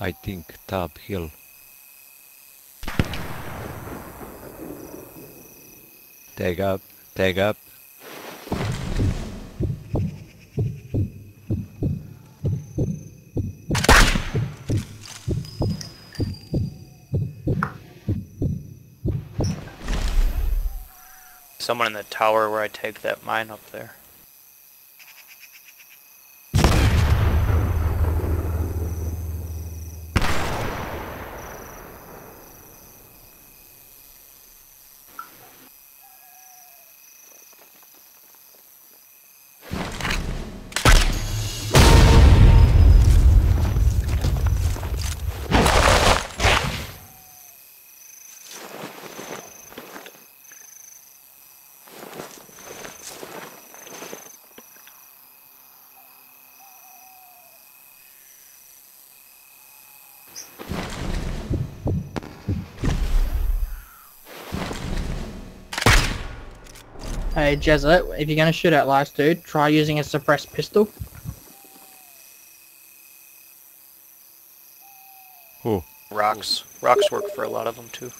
I think, top hill. Take up, take up. Someone in the tower where I take that mine up there. Hey, Jezza, if you're gonna shoot at last dude, try using a suppressed pistol. Who? Rocks. Rocks work for a lot of them too.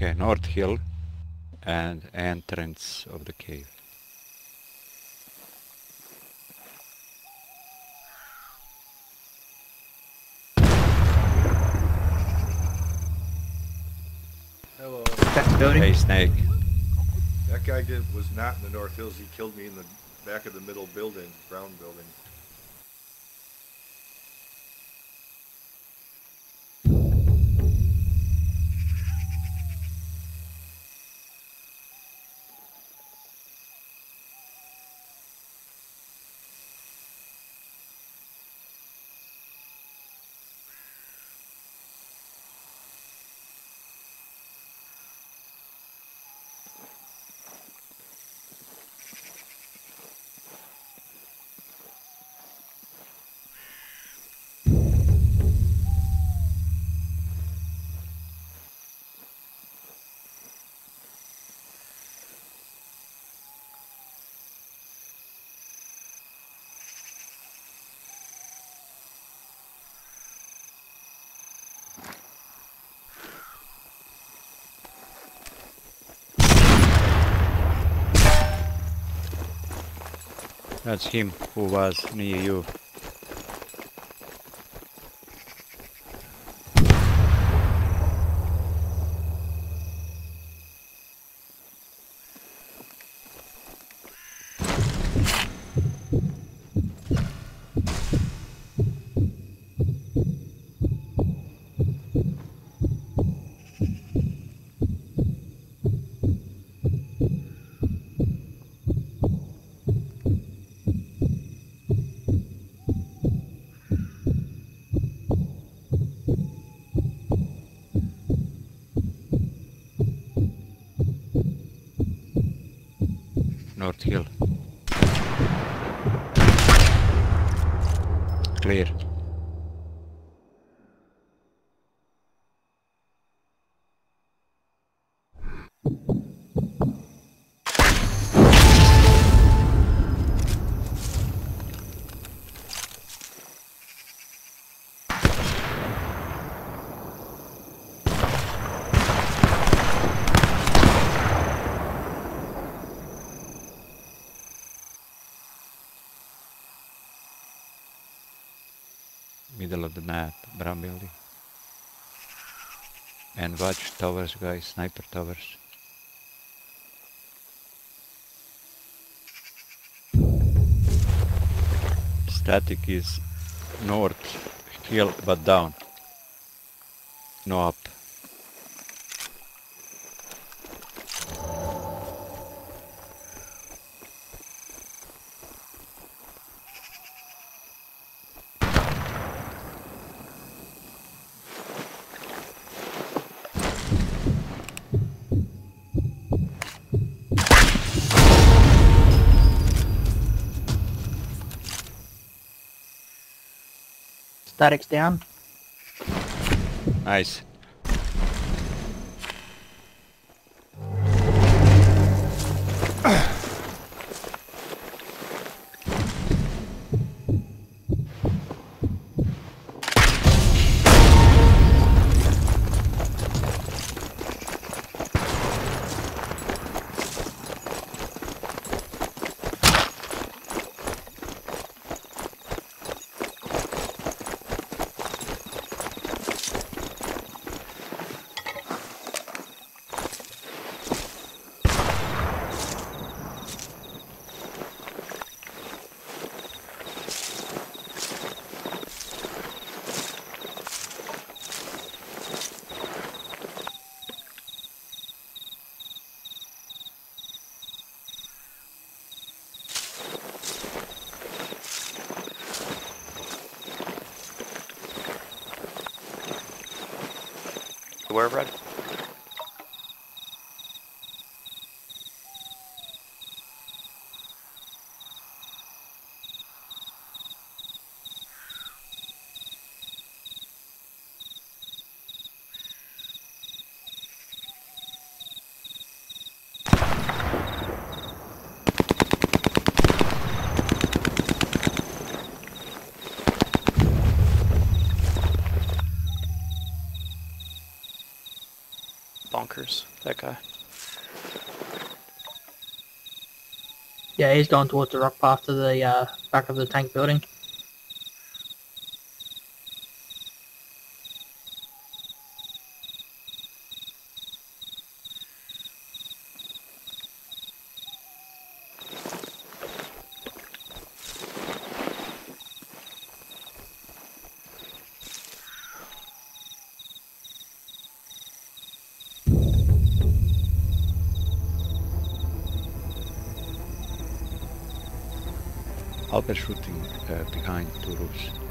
Okay, North Hill and entrance of the cave. Hello. That's building. Hey Snake. That guy did was not in the North Hills. He killed me in the back of the middle building, brown building. That's him who was near you. North Hill. Clear. Of the map, building. And watch towers, guys, sniper towers. Static is north, hill, but down. No up. Static's down. Nice. Where, Red? Bonkers, that guy. Yeah, he's going towards the rock path to the uh, back of the tank building. Albert shooting uh, behind two roofs.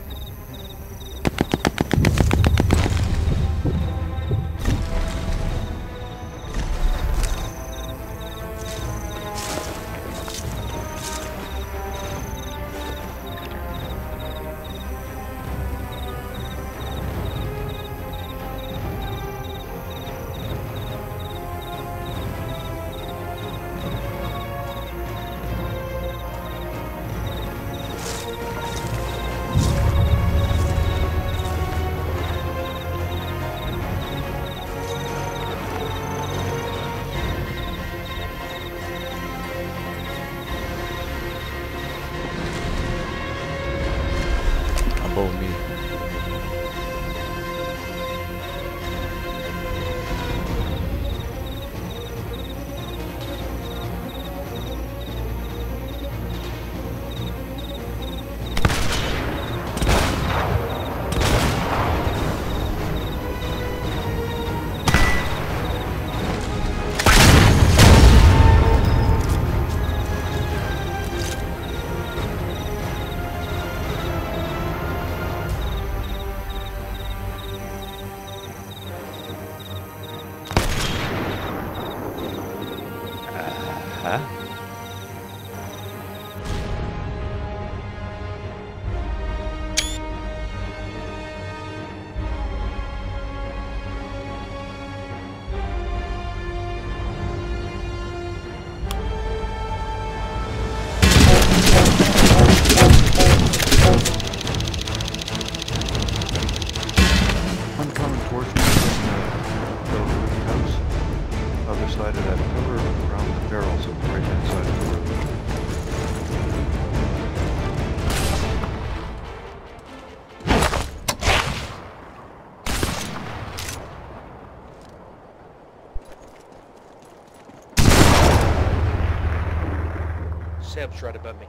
Seb's right above me.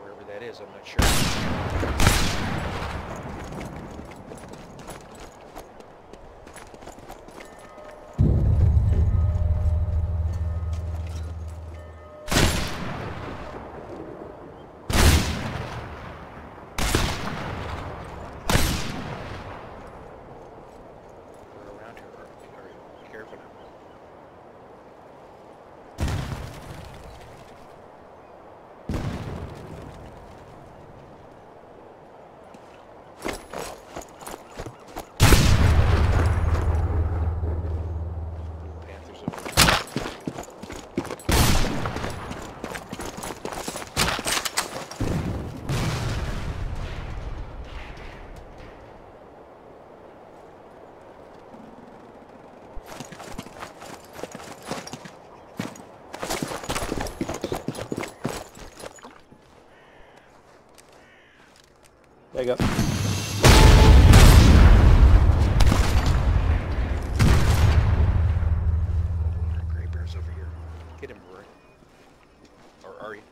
Wherever that is, I'm not sure. We're around here. Are, are you careful now? Panthers over there. There you go. Gray Bear's over here. Get him, Rory. Or are you?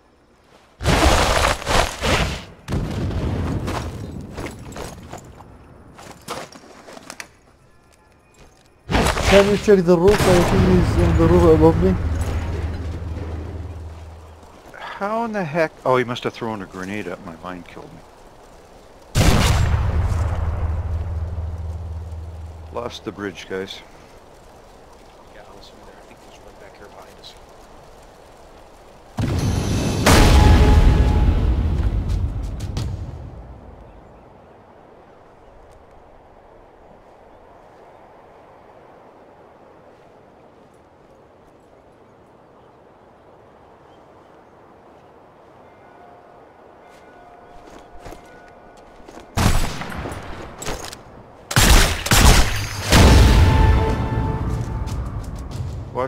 Can you check the roof? I think he's on the roof above me. How in the heck? Oh, he must have thrown a grenade at my mine killed me. Lost the bridge, guys.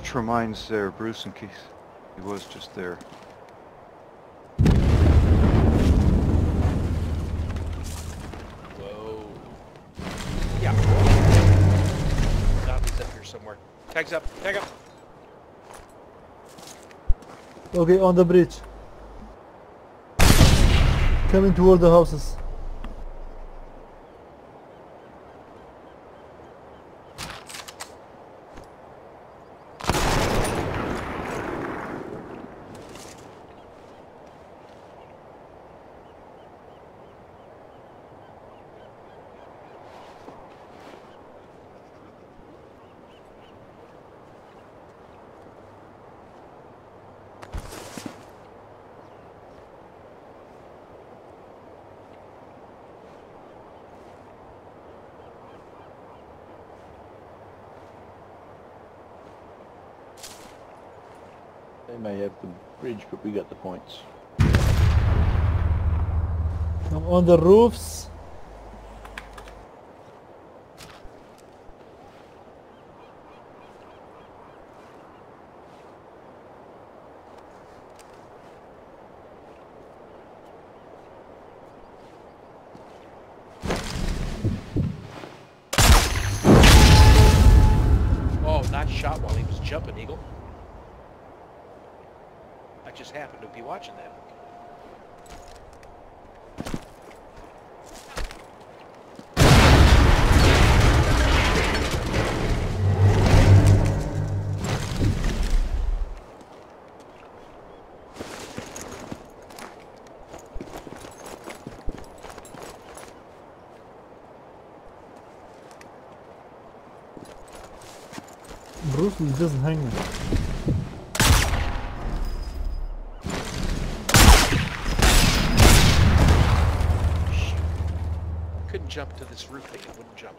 Watch for mines there, Bruce and Keith. He was just there. Whoa. Yeah. Zombies up here somewhere. Tags up. Tag up. Okay, on the bridge. Coming toward the houses. They may have the bridge, but we got the points. I'm on the roofs. Oh, nice shot while he was jumping, Eagle. I just happened to be watching that. Bruce is just hanging. Couldn't jump to this roof thing. It wouldn't jump.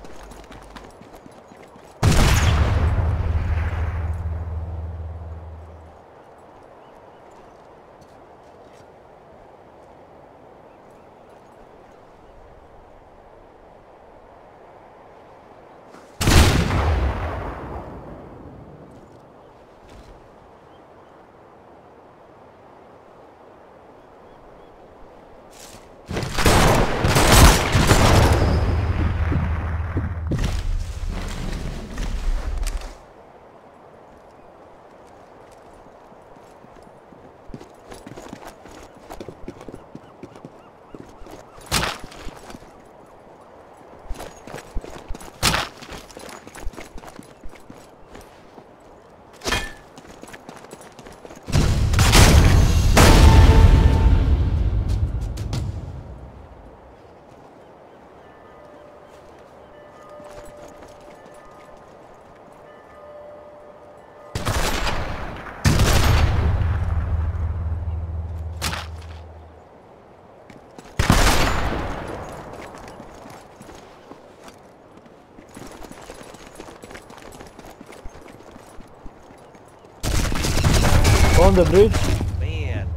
the bridge. Man.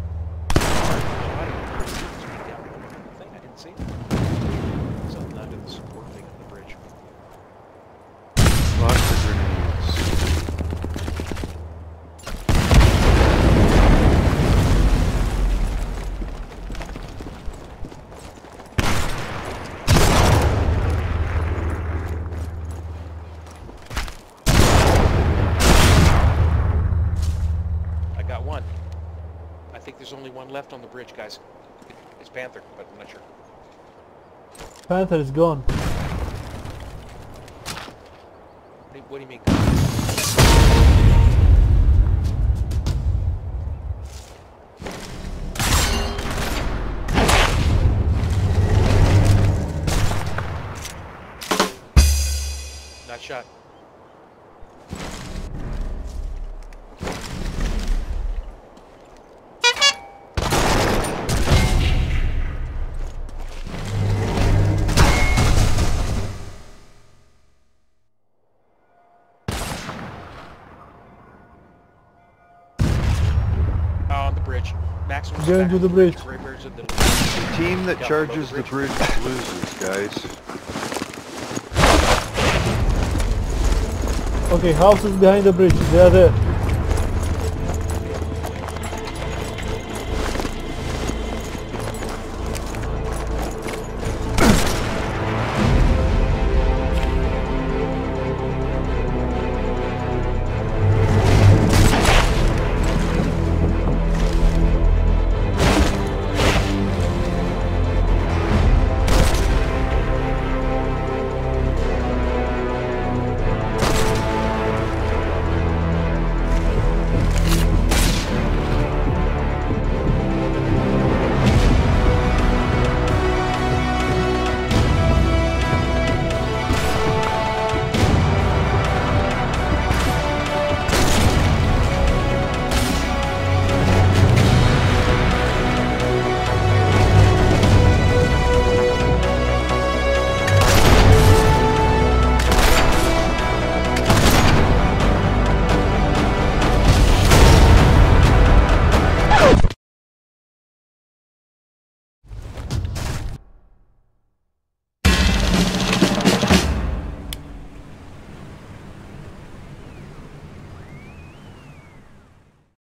I didn't see it. Something under the support thing on the bridge. Lots of grenades. I got one. I think there's only one left on the bridge, guys. It's Panther, but I'm not sure. Panther is gone. What do you, what do you mean? Not shot. Bridge. Maximum. Going to the bridge. Right bridge of the- The team that charges the bridge. bridge loses, guys. Okay, houses behind the bridge. They are there.